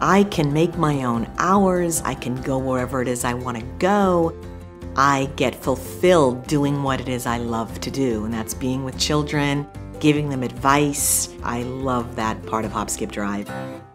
I can make my own hours, I can go wherever it is I want to go. I get fulfilled doing what it is I love to do, and that's being with children, giving them advice. I love that part of HopSkipDrive.